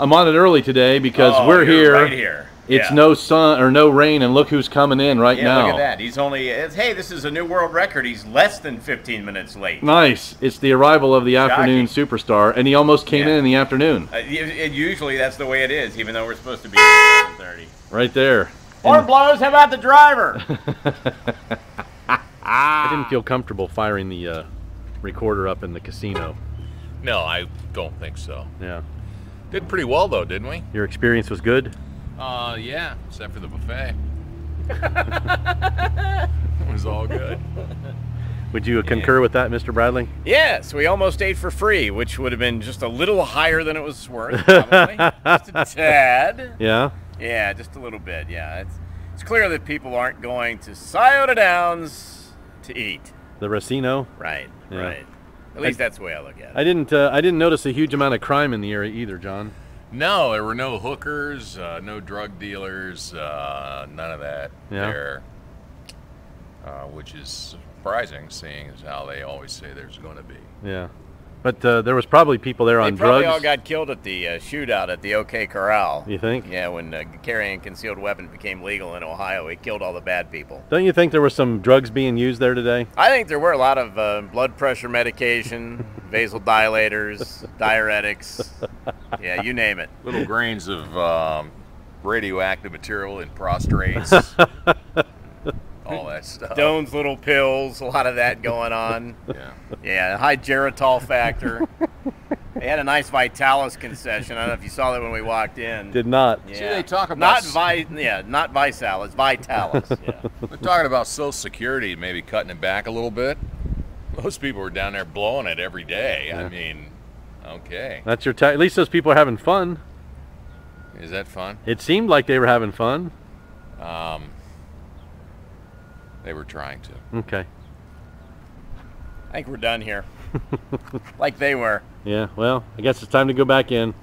I'm on it early today because Oh, we're here. Right here. It's Yeah. no sun or no rain, and look who's coming in right Yeah, now. look at that. He's only. It's, hey, this is a new world record. He's less than 15 minutes late. Nice. It's the arrival of the afternoon superstar, and he almost came Yeah. in in the afternoon. Uh, y- and usually that's the way it is, even though we're supposed to be at 7:30. Right there. Horn blows. How about the driver? I didn't feel comfortable firing the uh, recorder up in the casino. No, I don't think so. Yeah. Did pretty well though, didn't we? Your experience was good? Uh, yeah, except for the buffet. it was all good. Would you concur with that, Mr. Bradley? yes, we almost ate for free, which would have been just a little higher than it was worth, probably. just a tad. Yeah. Yeah, just a little bit. Yeah, it's it's clear that people aren't going to Scioto Downs to eat. The Racino. Right. Yeah. Right. At least that's the way I look at it. I didn't. Uh, I didn't notice a huge amount of crime in the area either, John. No, there were no hookers, uh, no drug dealers, uh, none of that Yeah. there, uh, which is surprising, seeing as how they always say there's going to be. Yeah. But uh, there was probably people there They on probably drugs. all got killed at the uh, shootout at the OK Corral. You think? Yeah, when uh, carrying concealed weapons became legal in Ohio, it killed all the bad people. Don't you think there were some drugs being used there today? I think there were a lot of uh, blood pressure medication, vasodilators, diuretics. Yeah, you name it. Little grains of um, radioactive material in prostrates, all that stuff. Stone's little pills, a lot of that going on. Yeah. Yeah, high geritol factor. they had a nice Vitalis concession. I don't know if you saw that when we walked in. Did not. yeah. See, they talk about not s- Vi, yeah, not Visal, it's Vitalis. Yeah. They're talking about Social Security, maybe cutting it back a little bit. Most people are down there blowing it every day. Yeah. I mean, okay. That's your. Ta- at least those people are having fun. Is that fun? It seemed like they were having fun. Um, they were trying to. Okay. I think we're done here. like they were. Yeah. Well, I guess it's time to go back in.